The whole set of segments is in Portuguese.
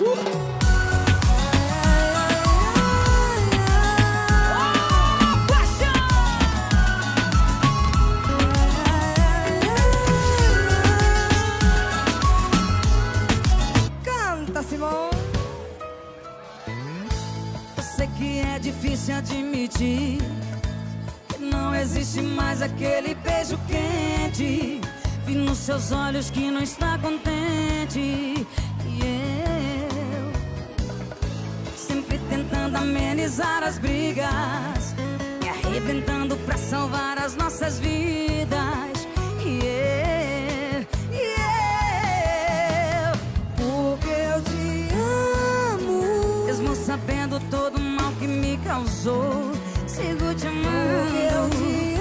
Sei que é difícil admitir que não existe mais aquele beijo quente. Vi nos seus olhos que não está contente. Amenizar as brigas, me arrebentando pra salvar as nossas vidas. E eu, e eu, porque eu te amo, mesmo sabendo todo o mal que me causou, sigo te amando. eu te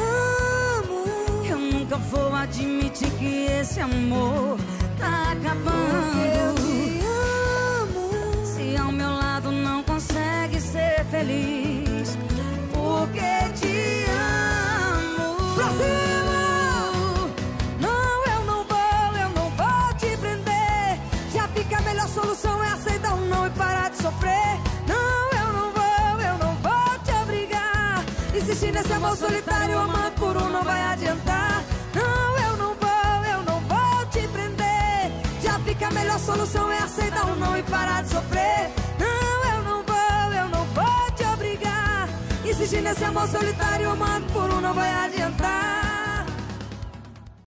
amo, eu nunca vou admitir que esse amor tá acabando. Insistir nesse amor solitário, amando por um não vai adiantar. Não, eu não vou, eu não vou te prender. Já que a melhor solução é aceitar um não e parar de sofrer. Não, eu não vou, eu não vou te obrigar. Insistir nesse amor solitário, amando por um não vai.